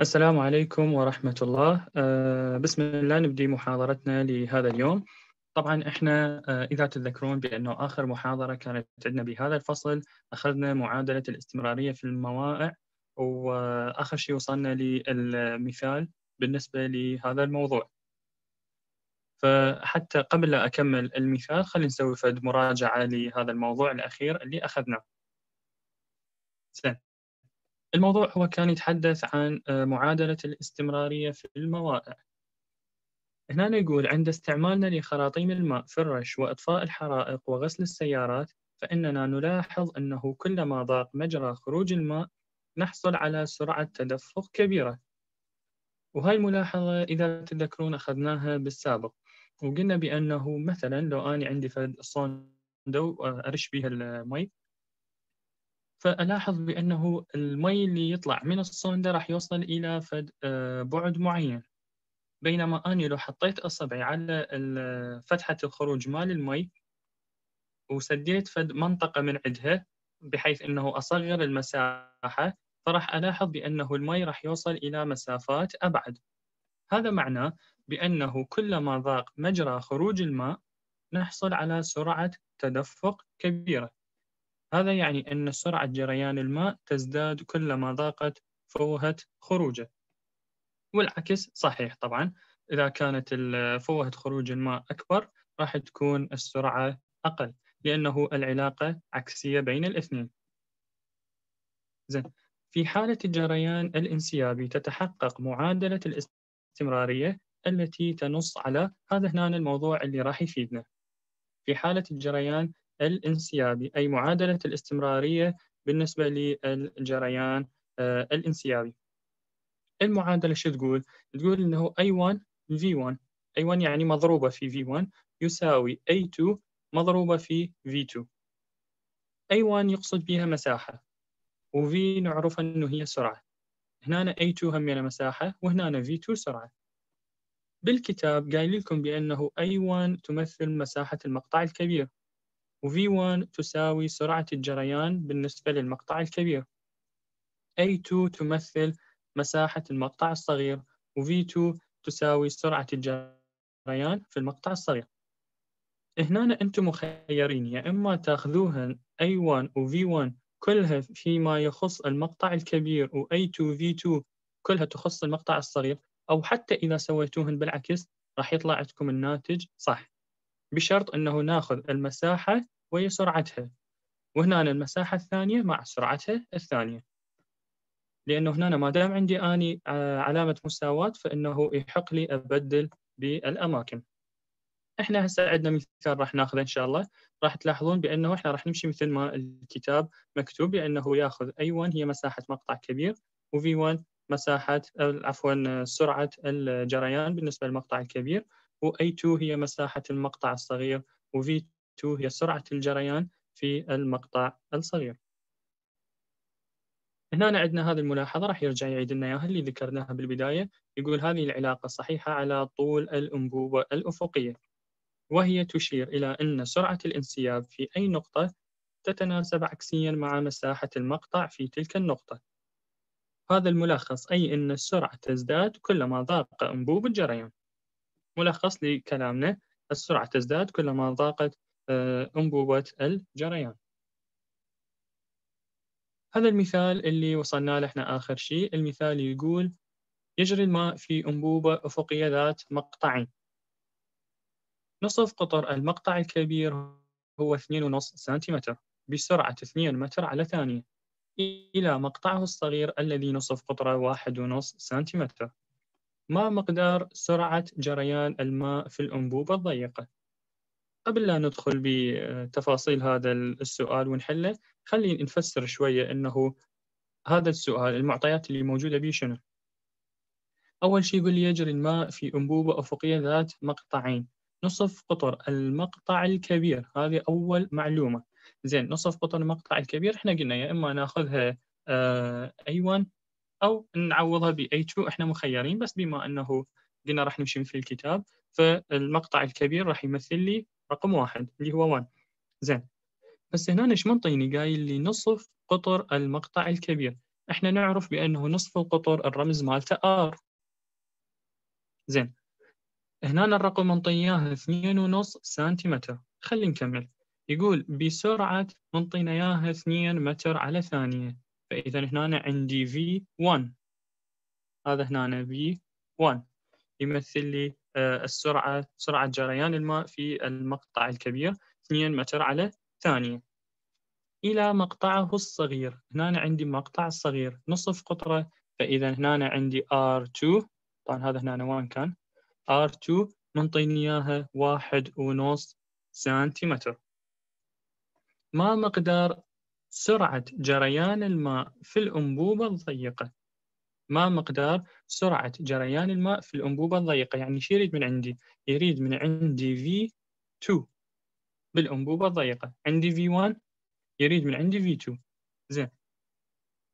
السلام عليكم ورحمة الله. آه، بسم الله نبدي محاضرتنا لهذا اليوم. طبعا إحنا آه، إذا تتذكرون بأنه آخر محاضرة كانت عندنا بهذا الفصل أخذنا معادلة الاستمرارية في الموائع وآخر شيء وصلنا للمثال بالنسبة لهذا الموضوع. فحتى قبل لا أكمل المثال خلينا نسوي فد مراجعة لهذا الموضوع الأخير اللي أخذناه. زين. الموضوع هو كان يتحدث عن آه، معادلة الاستمرارية في الموائع هنا يقول عند استعمالنا لخراطيم الماء في الرش وإطفاء الحرائق وغسل السيارات فإننا نلاحظ أنه كلما ضاق مجرى خروج الماء نحصل على سرعة تدفق كبيرة. وهاي الملاحظة إذا تذكرون أخذناها بالسابق. وقلنا بأنه مثلا لو أنا عندي فد صندو آه، أرش بها المي فألاحظ بأنه المي اللي يطلع من الصوندة راح يوصل إلى فد آه، بعد معين. بينما أني لو حطيت أصبعي على فتحة الخروج مال المي وسديت فد منطقة من عندها بحيث أنه أصغر المساحة فراح ألاحظ بأنه المي راح يوصل إلى مسافات أبعد. هذا معناه بأنه كلما ضاق مجرى خروج الماء نحصل على سرعة تدفق كبيرة. هذا يعني أن سرعة جريان الماء تزداد كلما ضاقت فوهة خروجه. والعكس صحيح طبعا. إذا كانت فوهة خروج الماء أكبر راح تكون السرعة أقل لأنه العلاقة عكسية بين الاثنين. زين في حالة الجريان الانسيابي تتحقق معادلة الاستمرارية التي تنص على هذا هنا الموضوع اللي راح يفيدنا. في حالة الجريان الانسيابي أي معادلة الاستمرارية بالنسبة للجريان آه، الانسيابي. المعادلة شو تقول؟ تقول إنه A1 V1 A1 يعني مضروبة في V1 يساوي A2 مضروبة في V2 A1 يقصد بها مساحة و V نعرف أنه هي سرعة. هنا A2 همينة مساحة وهنا V2 سرعة. بالكتاب قايل لكم بأنه A1 تمثل مساحة المقطع الكبير. V1 تساوي سرعة الجريان بالنسبة للمقطع الكبير. A2 تمثل مساحة المقطع الصغير V2 تساوي سرعة الجريان في المقطع الصغير. هنا أنتم مخيرين يا إما تأخذوها A1 و V1 كلها فيما يخص المقطع الكبير و A2 V2 كلها تخص المقطع الصغير أو حتى إذا سويتوهن بالعكس راح يطلع عندكم الناتج صح. بشرط أنه ناخذ المساحة وهي سرعتها. وهنا المساحة الثانية مع سرعتها الثانية. لأنه هنا ما دام عندي أني آه، علامة مساواة فإنه يحق لي أبدل بالأماكن. إحنا هسه عندنا مثال راح ناخذه إن شاء الله. راح تلاحظون بأنه إحنا راح نمشي مثل ما الكتاب مكتوب بأنه ياخذ A1 هي مساحة مقطع كبير وV1 مساحة عفوا سرعة الجريان بالنسبة للمقطع الكبير. وA2 هي مساحة المقطع الصغير وV2 هي سرعة الجريان في المقطع الصغير. هنا عندنا هذه الملاحظة راح يرجع يعيد لنا إياها اللي ذكرناها بالبداية يقول هذه العلاقة صحيحة على طول الأنبوبة الأفقية وهي تشير إلى أن سرعة الانسياب في أي نقطة تتناسب عكسيا مع مساحة المقطع في تلك النقطة. هذا الملخص أي أن السرعة تزداد كلما ضاق أنبوب الجريان. ملخص لكلامنا. السرعة تزداد كلما ضاقت آه، أنبوبة الجريان هذا المثال اللي وصلنا له إحنا آخر شيء. المثال يقول يجري الماء في أنبوبة أفقية ذات مقطعين نصف قطر المقطع الكبير هو 2.5 سنتيمتر. بسرعة 2 متر على ثانية. إلى مقطعه الصغير الذي نصف قطره 1.5 سنتيمتر. ما مقدار سرعة جريان الماء في الأنبوبة الضيقة؟ قبل لا ندخل بتفاصيل هذا السؤال ونحله خلينا نفسر شوية أنه هذا السؤال المعطيات اللي موجودة به شنو؟ أول شيء يقول لي يجري الماء في أنبوبة أفقية ذات مقطعين نصف قطر المقطع الكبير هذه أول معلومة زين نصف قطر المقطع الكبير إحنا قلنا يا إما ناخذها آه A1 أو نعوضها ب A2 إحنا مخيرين بس بما أنه قلنا راح نمشي مثل الكتاب فالمقطع الكبير راح يمثل لي رقم واحد اللي هو 1 زين. بس هنا إيش منطيني قايل لي نصف قطر المقطع الكبير. إحنا نعرف بأنه نصف القطر الرمز مالته R. زين. هنا الرقم منطيناه اثنين ونص سنتيمتر. خلينا نكمل. يقول بسرعة منطينا إياها 2 متر على ثانية. فإذا هنا عندي V1 هذا هنا V1 يمثل لي آه، السرعة سرعة جريان الماء في المقطع الكبير 2 متر على ثانية. إلى مقطعه الصغير. هنا عندي مقطع صغير نصف قطرة. فإذا هنا عندي R2 طبعا هذا هنا وين كان؟ R2 منطيني إياها واحد ونص سنتيمتر. ما مقدار سرعة جريان الماء في الأنبوبة الضيقة. ما مقدار سرعة جريان الماء في الأنبوبة الضيقة؟ يعني شو يريد من عندي؟ يريد من عندي V2 بالأنبوبة الضيقة. عندي V1 يريد من عندي V2 زين.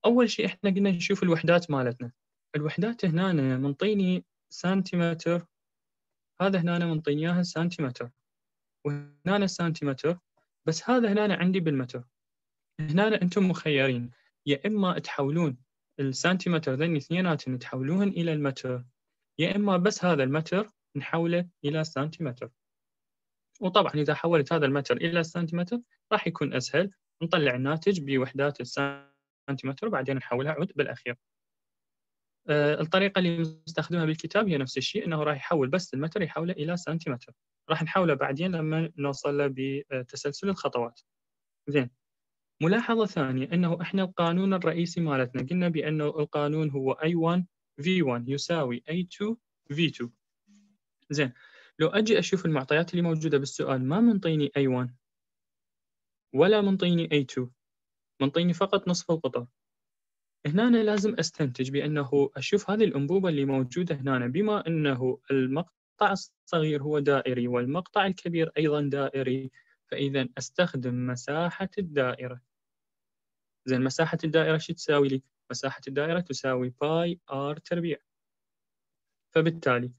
أول شيء إحنا قلنا نشوف الوحدات مالتنا. الوحدات هنا منطيني سنتيمتر. هذا هنا منطيني إياها سنتيمتر. وهنا سنتيمتر. بس هذا هنا عندي بالمتر. هنا أنتم مخيرين. يا إما تحولون السنتيمتر ذني اثنيناتهم تحولوهن إلى المتر. يا إما بس هذا المتر نحوله إلى سنتيمتر. وطبعا إذا حولت هذا المتر إلى سنتيمتر راح يكون أسهل. نطلع الناتج بوحدات السنتيمتر وبعدين نحولها عود بالأخير. آه، الطريقة اللي نستخدمها بالكتاب هي نفس الشيء أنه راح يحول بس المتر يحوله إلى سنتيمتر. راح نحوله بعدين لما نوصل له بتسلسل الخطوات. زين. ملاحظة ثانية أنه إحنا القانون الرئيسي مالتنا قلنا بأنه القانون هو A1 V1 يساوي A2 V2 زين لو أجي أشوف المعطيات اللي موجودة بالسؤال ما منطيني A1 ولا منطيني A2 منطيني فقط نصف القطر. هنا أنا لازم أستنتج بأنه أشوف هذه الأنبوبة اللي موجودة هنا بما أنه المقطع الصغير هو دائري والمقطع الكبير أيضا دائري فإذا أستخدم مساحة الدائرة. زين مساحة الدائرة شو تساوي لي؟ مساحة الدائرة تساوي pi R تربيع. فبالتالي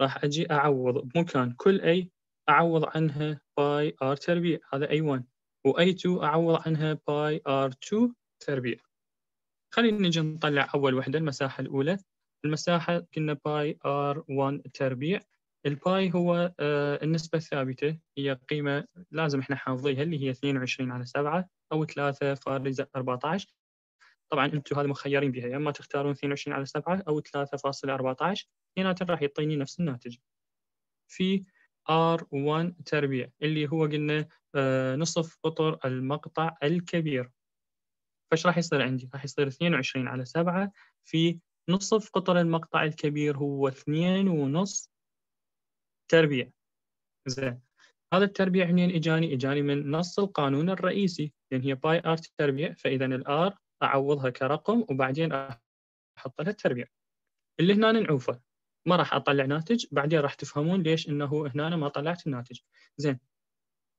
راح أجي أعوض بمكان كل A أعوض عنها pi R تربيع. هذا A1 و A2 أعوض عنها pi R2 تربيع. خلينا نجي نطلع أول وحدة المساحة الأولى. المساحة كنا pi R1 تربيع. ال pi هو آه، النسبة الثابتة هي قيمة لازم إحنا حافظيها اللي هي 22 على 7 أو 3 فارزة 14 طبعا أنتم هذا مخيرين بها يا إما تختارون 22 على 7 أو 3.14 اثنيناتهم راح يعطيني نفس الناتج. في R1 تربيع اللي هو قلنا آه، نصف قطر المقطع الكبير. فايش راح يصير عندي؟ راح يصير 22 على 7 في نصف قطر المقطع الكبير هو 2 ونص تربيع زين. هذا التربيع منين إجاني؟ إجاني من نص القانون الرئيسي. لأن هي pi R تربيع فإذا ال R أعوضها كرقم وبعدين أحط لها التربيع. اللي هنا نعوفه. ما راح أطلع ناتج بعدين راح تفهمون ليش إنه هنا ما طلعت الناتج. زين.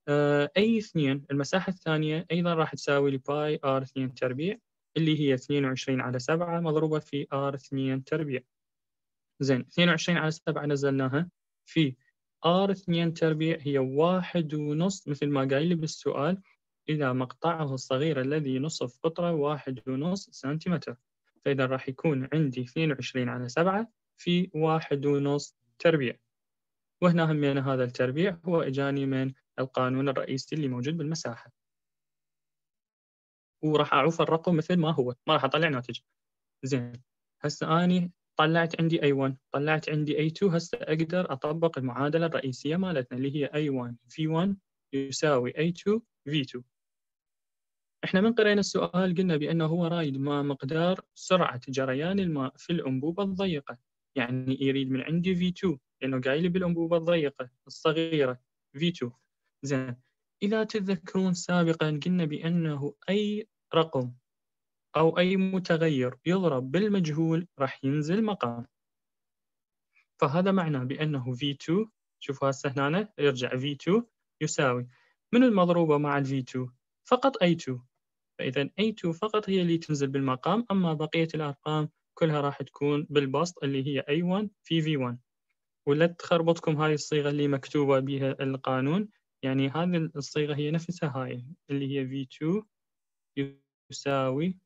آه A اثنين المساحة الثانية أيضا راح تساوي pi R 2 تربيع اللي هي 22 على 7 مضروبة في R 2 تربيع. زين 22 على 7 نزلناها في آر 2 تربيع هي واحد ونص مثل ما قايل لي بالسؤال إلى مقطعه الصغير الذي نصف قطره واحد ونص سنتيمتر. فإذا راح يكون عندي 22 على 7 في واحد ونص تربيع. وهنا همينا هذا التربيع هو إجاني من القانون الرئيسي اللي موجود بالمساحة. وراح أعوف الرقم مثل ما هو ما راح أطلع ناتج. زين هسه أني طلعت عندي A1 طلعت عندي A2 هسه أقدر أطبق المعادلة الرئيسية مالتنا اللي هي A1 V1 يساوي A2 V2 إحنا من قرينا السؤال قلنا بأنه هو رايد ما مقدار سرعة جريان الماء في الأنبوبة الضيقة. يعني يريد من عندي V2 لأنه قايل لي بالأنبوبة الضيقة الصغيرة. V2 زين. إذا تتذكرون سابقا قلنا بأنه أي رقم أو أي متغير يضرب بالمجهول راح ينزل مقام فهذا معناه بأنه V2 شوفوا هسه هنا يرجع V2 يساوي. من المضروبة مع ال V2 فقط A2 فإذا A2 فقط هي اللي تنزل بالمقام أما بقية الأرقام كلها راح تكون بالبسط اللي هي A1 في V1 ولا تخربطكم هاي الصيغة اللي مكتوبة بها القانون؟ يعني هذه الصيغة هي نفسها هاي اللي هي V2 يساوي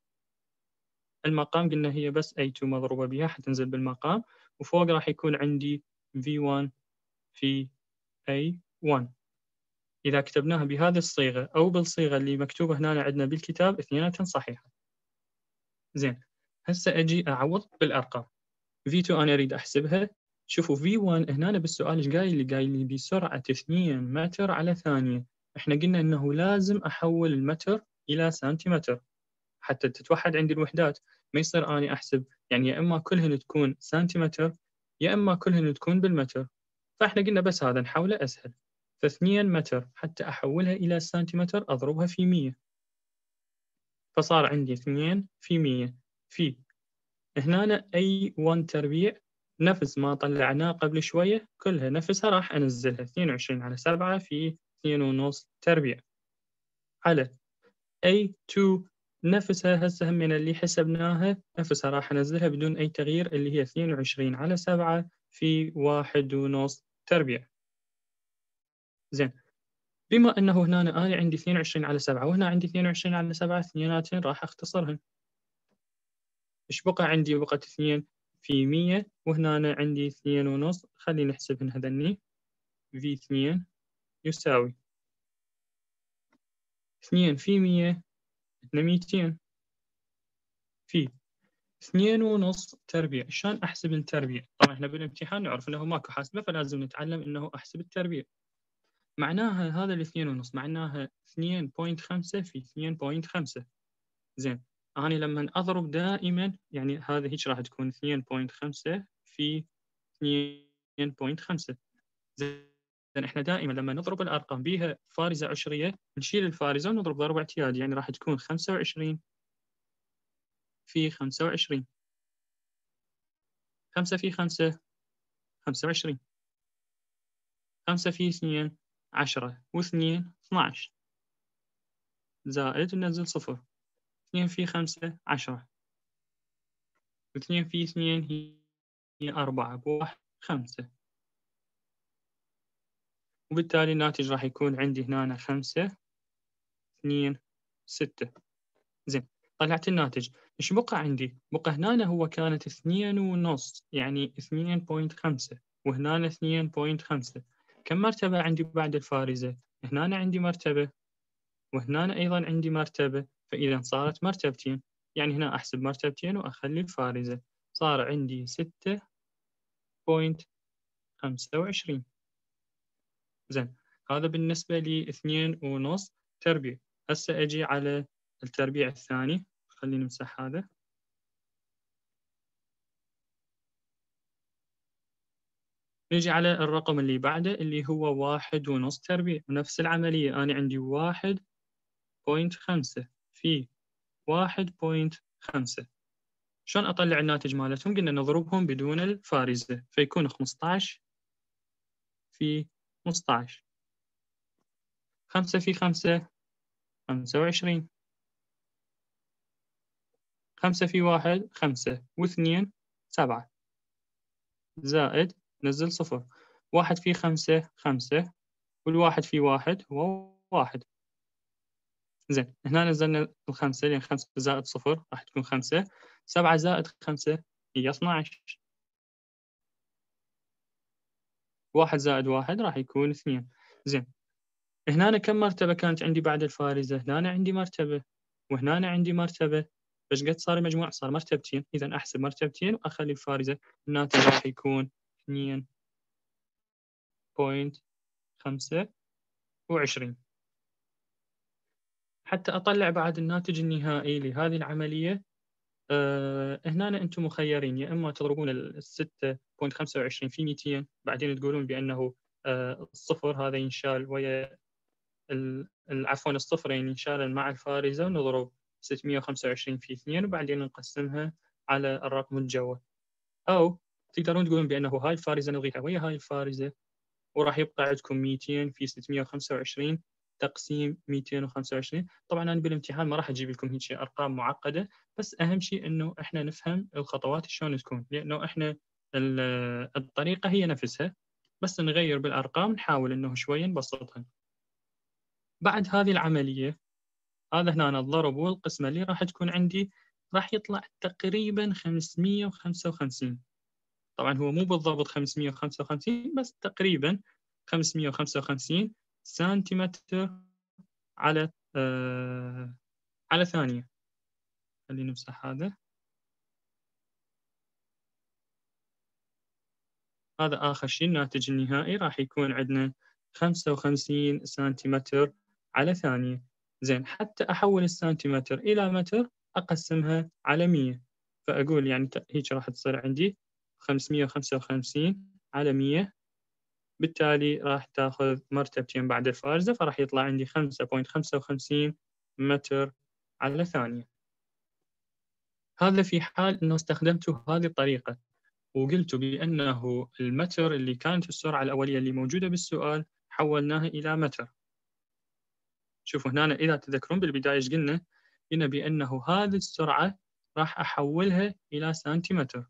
المقام قلنا هي بس A2 مضروبة بها حتنزل بالمقام. وفوق راح يكون عندي V1 في A1 إذا كتبناها بهذه الصيغة أو بالصيغة اللي مكتوبة هنا عندنا بالكتاب اثنيناتهم صحيحة. زين. هسه أجي أعوض بالأرقام. V2 أنا أريد أحسبها. شوفوا V1 هنا بالسؤال إيش قايل لي؟ قايل لي بسرعة 2 متر على ثانية. إحنا قلنا إنه لازم أحول المتر إلى سنتيمتر. حتى تتوحد عندي الوحدات ما يصير أني أحسب. يعني يا إما كلهن تكون سنتيمتر يا إما كلهن تكون بالمتر. فإحنا قلنا بس هذا نحاوله أسهل. ف2 متر حتى أحولها إلى سنتيمتر أضربها في 100 فصار عندي 2 في 100 في هنا أي 1 تربيع نفس ما طلعناه قبل شوية كلها نفسها راح أنزلها. 22 على 7 في 2.5 تربيع. على A2 نفسها هسه من اللي حسبناها. نفسها راح أنزلها بدون أي تغيير اللي هي 22 على 7 في 1.5 تربيع. زين. بما أنه هنا أنا عندي 22 على 7 وهنا عندي 22 على 7 اثنيناتهم راح أختصرهن إيش بقى عندي؟ بقت 2 في مية وهنا أنا عندي اثنين ونص. خلينا نحسبهن هذني. في اثنين يساوي. اثنين في مية ميتين في. اثنين ونص تربيع. شلون أحسب التربيع؟ طبعا إحنا بالامتحان نعرف أنه ماكو حاسبة فلازم نتعلم أنه أحسب التربيع. معناها هذا الاثنين ونص معناها اثنين point خمسة في اثنين point خمسة. زين. أنا لما أضرب دائما يعني هذا هيك راح تكون 2.5 في 2.5 زين. إحنا دائما لما نضرب الأرقام بها فارزة عشرية نشيل الفارزة ونضرب ضرب اعتيادي يعني راح تكون 25 في 25 5 في 5 25 5 في 2 10 و2 12 زائد ننزل صفر. اثنين في خمسة عشرة. واثنين في اثنين هي أربعة بواحد خمسة. وبالتالي الناتج راح يكون عندي هنا خمسة اثنين ستة. زين طلعت الناتج. إيش بقى عندي؟ بقى هنا هو كانت اثنين ونص يعني اثنين point خمسة وهنا اثنين point خمسة. كم مرتبة عندي بعد الفارزة؟ هنا عندي مرتبة وهنا أيضا عندي مرتبة. فإذا صارت مرتبتين. يعني هنا أحسب مرتبتين وأخلي الفارزة. صار عندي ستة بوينت خمسة وعشرين. زين. هذا بالنسبة لي اثنين ونص تربيع هسه أجي على التربيع الثاني. خليني نمسح هذا. نجي على الرقم اللي بعده اللي هو واحد ونص تربيع. ونفس العملية. أنا عندي واحد point خمسة. في واحد point خمسة. شلون أطلع الناتج مالتهم؟ قلنا نضربهم بدون الفارزة. فيكون 15 في 15 خمسة في خمسة خمسة وعشرين. خمسة في واحد خمسة. واثنين سبعة. زائد نزل صفر. واحد في خمسة خمسة. والواحد في واحد هو واحد. زين هنا نزلنا الخمسة لأن خمسة زائد صفر راح تكون خمسة. سبعة زائد خمسة هي 12 واحد زائد واحد راح يكون اثنين. زين. هنا كم مرتبة كانت عندي بعد الفارزة؟ هنا عندي مرتبة وهنا عندي مرتبة. إيش قد صار المجموع صار مرتبتين. إذا أحسب مرتبتين وأخلي الفارزة. الناتج راح يكون اثنين بوينت خمسة وعشرين. حتى أطلع بعد الناتج النهائي لهذه العملية. أه هنا أنتم مخيرين يا إما تضربون ال 6.25 في 200 بعدين تقولون بأنه أه الصفر هذا ينشال ويا عفوا الصفرين ينشال مع الفارزة ونضرب 625 في 2 وبعدين نقسمها على الرقم الجوي أو تقدرون تقولون بأنه هاي الفارزة نلغيها ويا هاي الفارزة وراح يبقى عندكم 200 في 625 تقسيم 225 طبعا أنا بالامتحان ما راح أجيب لكم هيك أرقام معقدة بس أهم شيء إنه إحنا نفهم الخطوات شلون تكون لأنه إحنا الطريقة هي نفسها. بس نغير بالأرقام نحاول إنه شوي نبسطها. بعد هذه العملية هذا هنا الضرب والقسمة اللي راح تكون عندي راح يطلع تقريبا 555 طبعا هو مو بالضبط 555 بس تقريبا 555 سنتيمتر على آه على ثانية. خلينا نمسح هذا. هذا آخر شيء الناتج النهائي راح يكون عندنا 55 سنتيمتر على ثانية. زين حتى أحول السنتيمتر إلى متر أقسمها على 100 فأقول يعني هيك راح تصير عندي 555 على 100 بالتالي راح تاخذ مرتبتين بعد الفارزة فراح يطلع عندي 5.55 متر على ثانية. هذا في حال أنه استخدمت هذه الطريقة وقلت بأنه المتر اللي كانت السرعة الأولية اللي موجودة بالسؤال حولناها إلى متر. شوفوا هنا إذا تذكرون بالبداية إيش قلنا؟ قلنا بأنه هذه السرعة راح أحولها إلى سنتيمتر.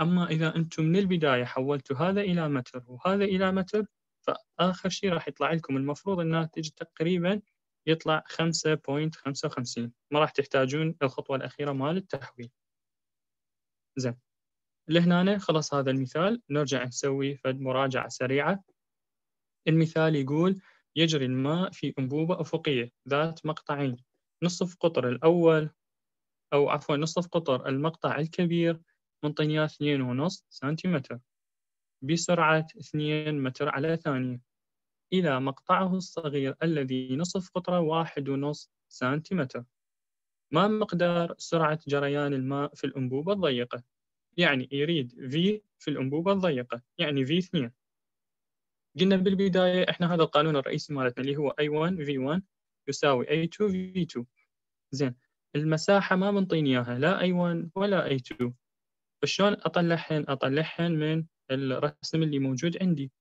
أما إذا أنتم من البداية حولتوا هذا إلى متر وهذا إلى متر فآخر شيء راح يطلع لكم. المفروض الناتج تقريبا يطلع 5.55 ما راح تحتاجون الخطوة الأخيرة مال التحويل. زين. لهنا خلص هذا المثال. نرجع نسوي فد مراجعة سريعة. المثال يقول يجري الماء في أنبوبة أفقية ذات مقطعين. نصف قطر الأول أو عفوا نصف قطر المقطع الكبير منطينياه اثنين ونص سنتيمتر. بسرعة اثنين متر على ثانية. إلى مقطعه الصغير الذي نصف قطرة واحد ونص سنتيمتر. ما مقدار سرعة جريان الماء في الأنبوبة الضيقة؟ يعني يريد V في الأنبوبة الضيقة يعني V2 قلنا بالبداية إحنا هذا القانون الرئيسي مالتنا اللي هو A1 V1 يساوي A2 V2 زين المساحة ما منطيني إياها لا A1 ولا A2 فشلون أطلعهن؟ أطلعهن من الرسم اللي موجود عندي.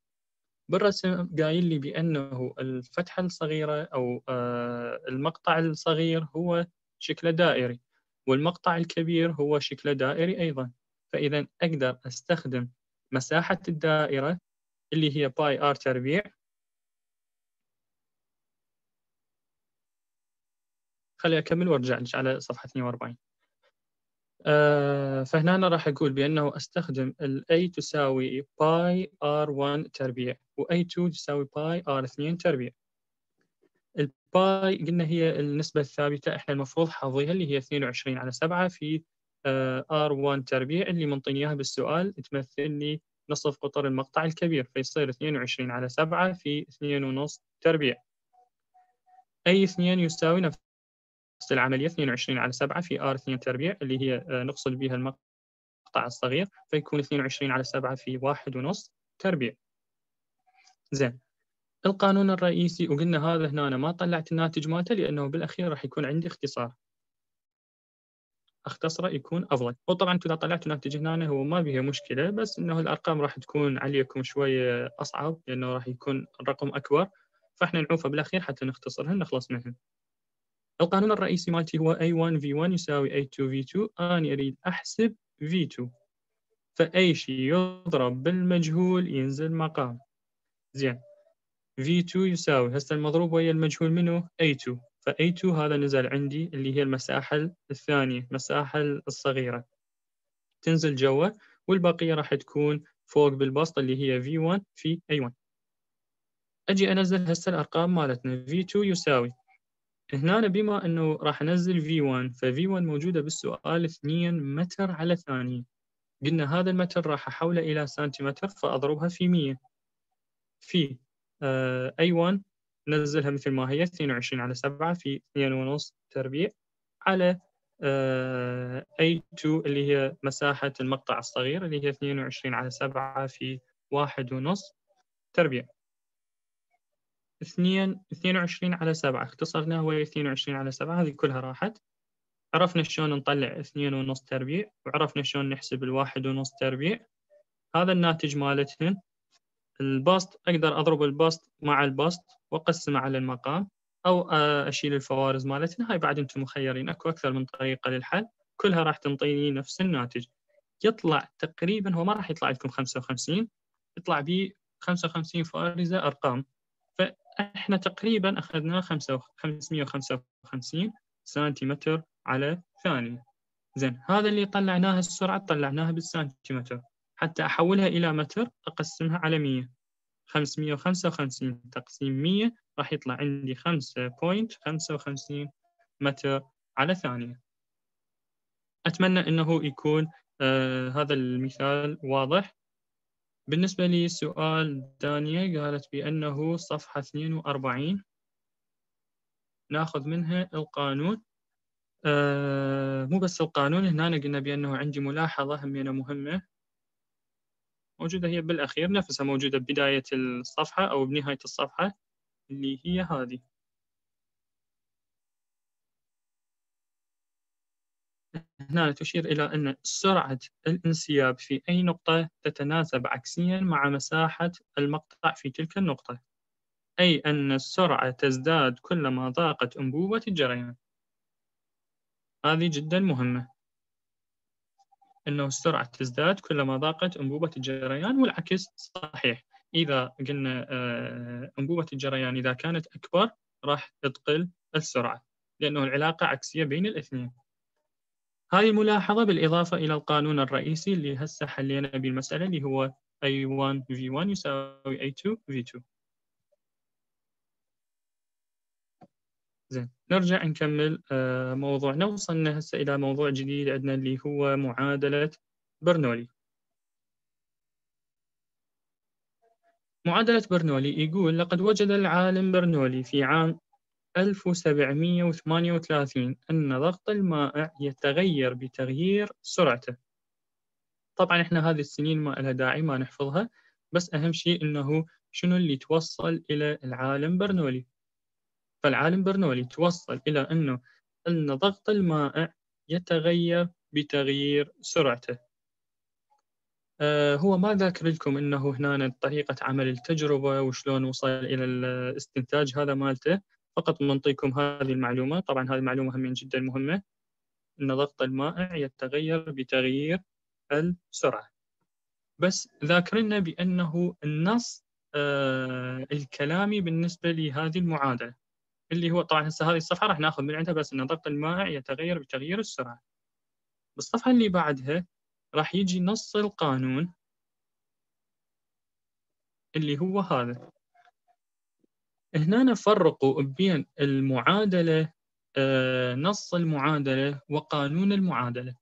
بالرسم قايل لي بأنه الفتحة الصغيرة أو آه، المقطع الصغير هو شكله دائري والمقطع الكبير هو شكله دائري أيضا. فإذا أقدر أستخدم مساحة الدائرة اللي هي باي R تربيع. خلي أكمل وأرجع لك على صفحة 42 آه فهنا أنا راح أقول بأنه أستخدم ال A تساوي باي R1 تربيع و A2 تساوي باي R2 تربيع. الباي قلنا هي النسبة الثابتة إحنا المفروض حافظيها اللي هي 22 على 7 في R1 تربيع اللي منطيني إياها بالسؤال تمثل لي نصف قطر المقطع الكبير فيصير 22 على 7 في 2.5 تربيع. A اثنين يساوي نفس العملية 22 على 7 في R 2 تربيع اللي هي آه، نقصد بها المقطع الصغير فيكون 22 على 7 في 1.5 تربيع. زين. القانون الرئيسي وقلنا هذا هنا أنا ما طلعت الناتج مالته لأنه بالأخير راح يكون عندي اختصار. أختصره يكون أفضل. وطبعا إذا طلعتوا ناتج هنا هو ما بها مشكلة بس إنه الأرقام راح تكون عليكم شوية أصعب لأنه راح يكون الرقم أكبر. فإحنا نعوفه بالأخير حتى نختصرهن نخلص منهن القانون الرئيسي مالتي هو A1 V1 يساوي A2 V2 أنا أريد أحسب V2 فأي شيء يضرب بالمجهول ينزل مقام. زين. V2 يساوي هسه المضروب ويا المجهول منه A2 ف A2 هذا نزل عندي اللي هي المساحة الثانية المساحة الصغيرة. تنزل جوا والبقية راح تكون فوق بالبسط اللي هي V1 في A1 أجي أنزل هسه الأرقام مالتنا. V2 يساوي هنا بما أنه راح أنزل V1 ف V1 موجودة بالسؤال 2 متر على ثانية. قلنا هذا المتر راح أحوله إلى سنتيمتر فأضربها في 100 في آه A1 نزلها مثل ما هي 22 على 7 في 2.5 تربيع على آه A2 اللي هي مساحة المقطع الصغير اللي هي 22 على 7 في 1.5 تربيع. 2 22 على 7 اختصرنا هو 22 على 7 هذه كلها راحت. عرفنا شلون نطلع 2.5 تربيع وعرفنا شلون نحسب الواحد ونص تربيع. هذا الناتج مالتهن البسط أقدر أضرب البسط مع البسط وأقسمه على المقام أو أشيل الفوارز مالتنا. هاي بعد أنتم مخيرين أكو أكثر من طريقة للحل. كلها راح تنطيني نفس الناتج. يطلع تقريبا هو ما راح يطلع لكم 55 يطلع بي 55 فارزة أرقام. فإحنا تقريبا أخذنا 555 سنتيمتر على ثانية. زين هذا اللي طلعناها السرعة طلعناها بالسنتيمتر. حتى أحولها إلى متر أقسمها على 100 555 تقسيم 100 راح يطلع عندي 5.55 متر على ثانية. أتمنى أنه يكون آه هذا المثال واضح. بالنسبة للسؤال الثانية قالت بأنه صفحة 42 نأخذ منها القانون. آه مو بس القانون هنا قلنا بأنه عندي ملاحظة همينة مهمة. موجودة هي بالأخير نفسها موجودة ببداية الصفحة أو بنهاية الصفحة اللي هي هذه. هنا تشير إلى أن سرعة الانسياب في أي نقطة تتناسب عكسيا مع مساحة المقطع في تلك النقطة أي أن السرعة تزداد كلما ضاقت أنبوبة الجريان هذه جدا مهمة. أنه السرعة تزداد كلما ضاقت أنبوبة الجريان والعكس صحيح. إذا قلنا آه، أنبوبة الجريان إذا كانت أكبر راح تقل السرعة لأنه العلاقة عكسية بين الاثنين. هذه ملاحظة بالإضافة إلى القانون الرئيسي اللي هسه حلينا بالمسألة اللي هو A1 V1 يساوي A2 V2 زين نرجع نكمل آه، موضوعنا. وصلنا هسه إلى موضوع جديد عندنا اللي هو معادلة برنولي. معادلة برنولي يقول لقد وجد العالم برنولي في عام 1738 أن ضغط المائع يتغير بتغيير سرعته. طبعا إحنا هذه السنين ما لها داعي ما نحفظها بس أهم شيء أنه شنو اللي توصل إلى العالم برنولي. فالعالم برنولي توصل إلى أنه أن ضغط المائع يتغير بتغيير سرعته. آه هو ما ذاكر لكم أنه هنا طريقة عمل التجربة وشلون وصل إلى الاستنتاج هذا مالته. فقط منطيكم هذه المعلومة. طبعا هذه المعلومة همين جدا مهمة. أن ضغط المائع يتغير بتغيير السرعة. بس ذاكرنا بأنه النص آه الكلامي بالنسبة لهذه المعادلة اللي هو طبعا هسه هذه الصفحة راح ناخذ من عندها بس أن ضغط المائع يتغير بتغيير السرعة. بالصفحة اللي بعدها راح يجي نص القانون اللي هو هذا. هنا نفرق بين المعادلة آه، نص المعادلة وقانون المعادلة.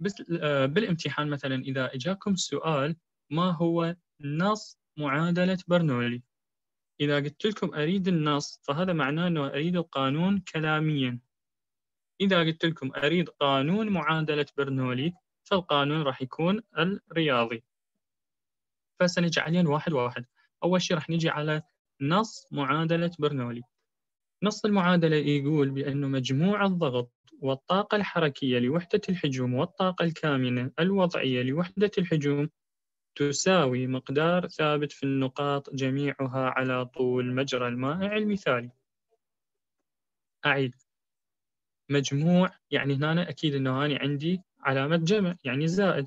بس آه، بالامتحان مثلا إذا إجاكم سؤال ما هو نص معادلة برنولي؟ إذا قلت لكم أريد النص فهذا معناه أنه أريد القانون كلاميا. إذا قلت لكم أريد قانون معادلة برنولي فالقانون راح يكون الرياضي. فسنجي واحد واحد. أول شيء راح نجي على نص معادلة برنولي. نص المعادلة يقول بأن مجموع الضغط والطاقة الحركية لوحدة الحجوم والطاقة الكامنة الوضعية لوحدة الحجوم تساوي مقدار ثابت في النقاط جميعها على طول. مجرى المائع المثالي. أعيد. مجموع يعني هنا أكيد أنه أنا عندي علامة جمع يعني زائد.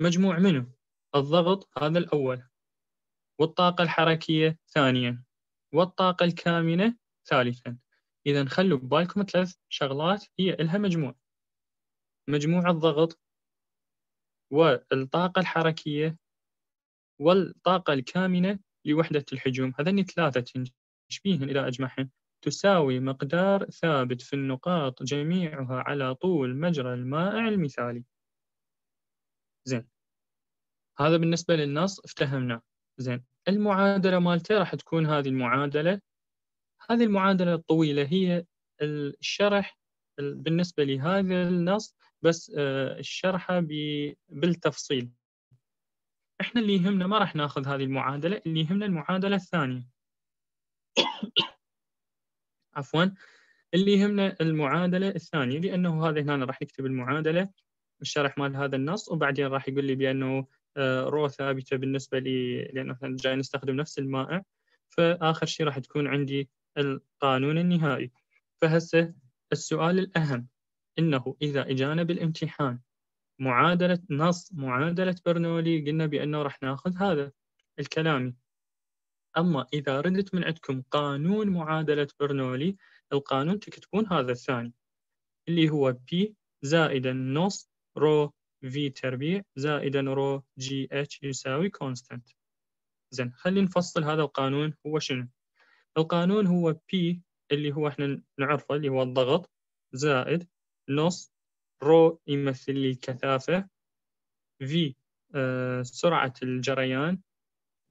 مجموع منه. الضغط هذا الأول. والطاقة الحركية ثانيا والطاقة الكامنة ثالثا. إذا خلوا ببالكم ثلاث شغلات هي إلها مجموع مجموع الضغط والطاقة الحركية والطاقة الكامنة لوحدة الحجوم. هذني ثلاثة تشبيهن إلى أجمعهن تساوي مقدار ثابت في النقاط جميعها على طول مجرى المائع المثالي. زين. هذا بالنسبة للنص افتهمنا زين. المعادلة مالته راح تكون هذه المعادلة. هذه المعادلة الطويلة هي الشرح بالنسبة لهذا النص بس آه، الشرحة بالتفصيل. إحنا اللي يهمنا ما راح ناخذ هذه المعادلة اللي يهمنا المعادلة الثانية. عفوا. اللي يهمنا المعادلة الثانية لأنه هذا هنا راح نكتب المعادلة الشرح مال هذا النص وبعدين راح يقول لي بأنه آه، رو ثابتة بالنسبة لي لأنه إحنا جاي نستخدم نفس المائع فآخر شيء راح تكون عندي القانون النهائي. فهسه السؤال الأهم إنه إذا إجانا بالامتحان معادلة نص معادلة برنولي قلنا بأنه راح ناخذ هذا الكلامي أما إذا ردت من عندكم قانون معادلة برنولي القانون تكتبون هذا الثاني اللي هو P زائدا نص رو V تربيع زائدا رو G H يساوي constant زين خلينا نفصل هذا القانون هو شنو؟ القانون هو P اللي هو إحنا نعرفه اللي هو الضغط زائد نص رو يمثل لي الكثافة V آه سرعة الجريان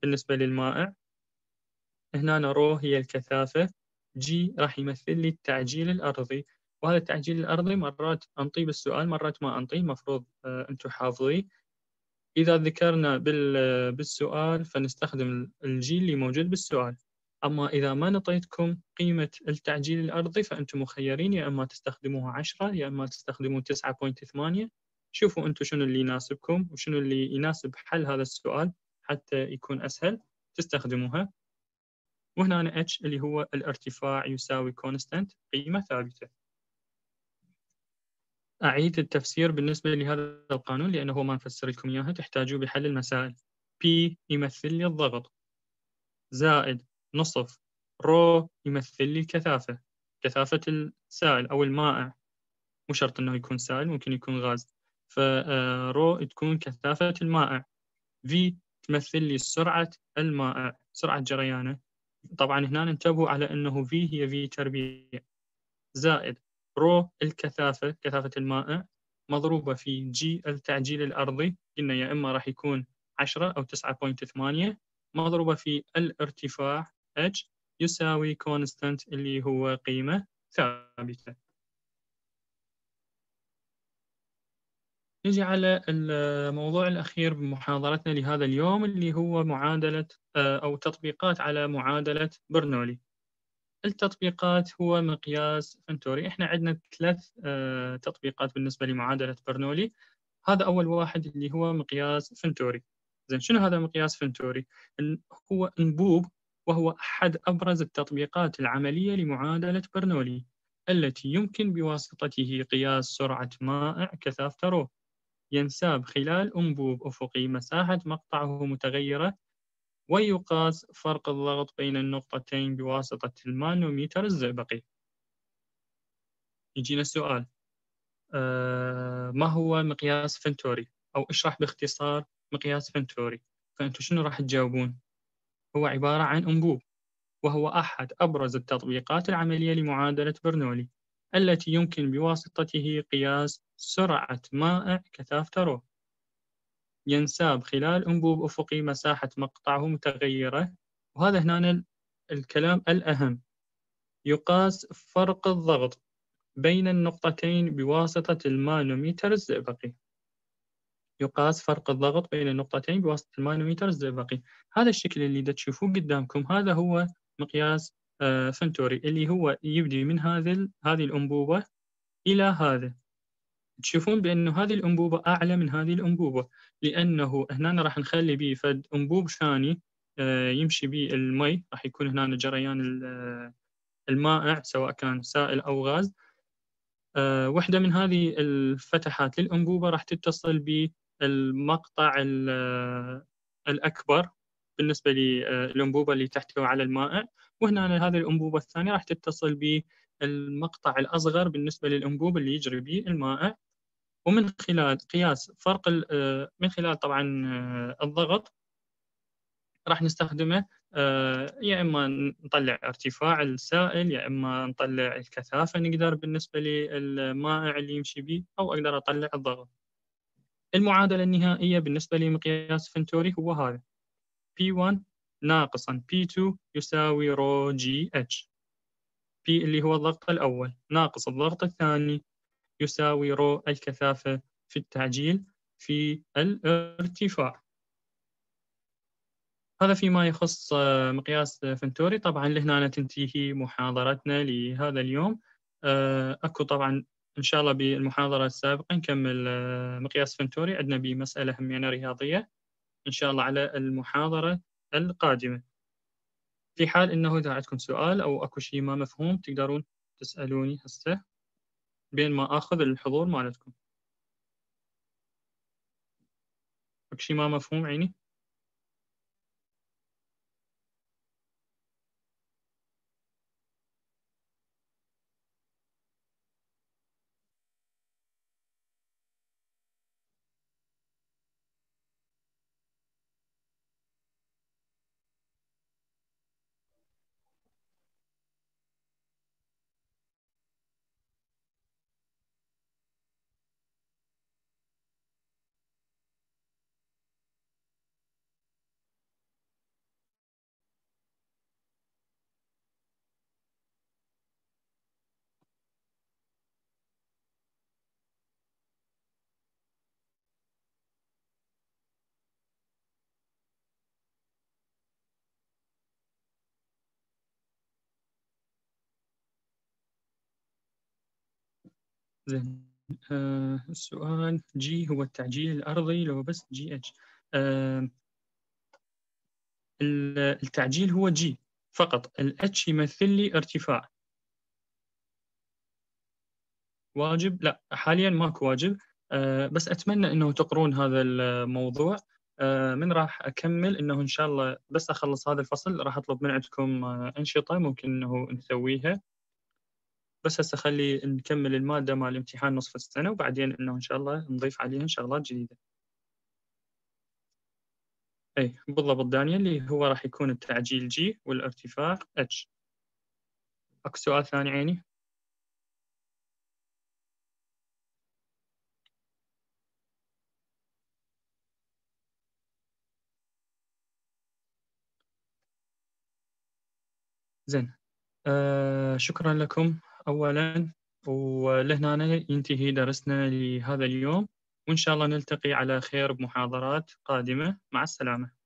بالنسبة للمائع. هنا رو هي الكثافة. G راح يمثل لي التعجيل الأرضي. وهذا التعجيل الأرضي مرات أنطيه بالسؤال مرات ما أنطيه المفروض آه أنتم حافظيه. إذا ذكرنا بالسؤال فنستخدم الجي اللي موجود بالسؤال. أما إذا ما نطيتكم قيمة التعجيل الأرضي فأنتم مخيرين يا إما تستخدموها 10 يا إما تستخدمون 9.8 شوفوا أنتم شنو اللي يناسبكم وشنو اللي يناسب حل هذا السؤال حتى يكون أسهل. تستخدموها. وهنا H اللي هو الارتفاع يساوي constant قيمة ثابتة. أعيد التفسير بالنسبة لهذا القانون لأنه ما نفسر لكم إياها تحتاجوا بحل المسائل. P يمثل لي الضغط. زائد نصف. رو يمثل لي الكثافة. كثافة السائل أو المائع. مو شرط أنه يكون سائل ممكن يكون غاز. فرو تكون كثافة المائع. V تمثل لي سرعة المائع. سرعة جريانة. طبعا هنا انتبهوا على أنه V هي V تربيع. زائد رو الكثافة كثافة المائع مضروبة في جي التعجيل الأرضي قلنا يا إما راح يكون 10 أو 9.8 مضروبة في الارتفاع h يساوي constant اللي هو قيمة ثابتة. نجي على الموضوع الأخير بمحاضرتنا لهذا اليوم اللي هو معادلة آه، أو تطبيقات على معادلة برنولي. التطبيقات هو مقياس فنتوري. إحنا عندنا ثلاث آه، تطبيقات بالنسبة لمعادلة برنولي. هذا أول واحد اللي هو مقياس فنتوري. زين شنو هذا مقياس فنتوري؟ هو إنبوب وهو أحد أبرز التطبيقات العملية لمعادلة برنولي التي يمكن بواسطته قياس سرعة مائع كثافة رو ينساب خلال أنبوب أفقي مساحة مقطعه متغيرة ويقاس فرق الضغط بين النقطتين بواسطة المانوميتر الزئبقي. يجينا السؤال. آه ما هو مقياس فنتوري؟ أو اشرح باختصار مقياس فنتوري. فأنتم شنو راح تجاوبون؟ هو عبارة عن أنبوب وهو أحد أبرز التطبيقات العملية لمعادلة برنولي التي يمكن بواسطته قياس سرعة مائع كثافة رو ينساب خلال أنبوب أفقي مساحة مقطعه متغيرة وهذا هنا الكلام الأهم. يقاس فرق الضغط بين النقطتين بواسطة المانوميتر الزئبقي. يقاس فرق الضغط بين النقطتين بواسطة المانوميتر الزئبقي. هذا الشكل اللي تشوفوه قدامكم هذا هو مقياس آه، فنتوري اللي هو يبدي من هذه الأنبوبة إلى هذا تشوفون بأنه هذه الأنبوبة أعلى من هذه الأنبوبة لأنه هنا راح نخلي به فد أنبوب ثاني آه، يمشي به المي راح يكون هنا جريان آه، المائع سواء كان سائل أو غاز. واحدة من هذه الفتحات للأنبوبة راح تتصل بالمقطع الأكبر بالنسبة للأنبوبة اللي تحتوي على المائع. وهنا هذه الأنبوبة الثانية راح تتصل بالمقطع الأصغر بالنسبة للأنبوب اللي يجري به المائع. ومن خلال قياس فرق من خلال طبعا الضغط راح نستخدمه يا إما نطلع ارتفاع السائل يا إما نطلع الكثافة نقدر بالنسبة للمائع اللي يمشي به أو أقدر أطلع الضغط. المعادلة النهائية بالنسبة لمقياس فنتوري هو هذا. P1 ناقصا P2 يساوي رو G H P اللي هو الضغط الأول ناقص الضغط الثاني يساوي رو الكثافة في التعجيل في الارتفاع. هذا فيما يخص آه، مقياس فنتوري. طبعا لهنا تنتهي محاضرتنا لهذا اليوم. آه، أكو طبعا إن شاء الله بالمحاضرة السابقة نكمل آه، مقياس فنتوري. عندنا بمسألة همينة رياضية إن شاء الله على المحاضرة القادمة. في حال إنه إذا عندكم سؤال أو أكو شيء ما مفهوم تقدرون تسألوني هسه. بين ما آخذ الحضور مالتكم. شيء ما مفهوم عيني؟ زين. آه السؤال G هو التعجيل الأرضي لو بس G H آه التعجيل هو G فقط. ال H يمثل لي ارتفاع. واجب؟ لا حاليا ماكو واجب. آه بس أتمنى إنه تقرون هذا الموضوع. آه من راح أكمل إنه إن شاء الله بس أخلص هذا الفصل. راح أطلب من عندكم آه أنشطة ممكن إنه نسويها. بس هسه خلي نكمل المادة مال امتحان نصف السنة وبعدين إنه إن شاء الله نضيف عليها شغلات جديدة. اي بالضبط دانيال اللي هو راح يكون التعجيل G والارتفاع H أكو سؤال ثاني عيني؟ زين. آه شكرا لكم. أولا ولهنا ينتهي درسنا لهذا اليوم وإن شاء الله نلتقي على خير بمحاضرات قادمة. مع السلامة.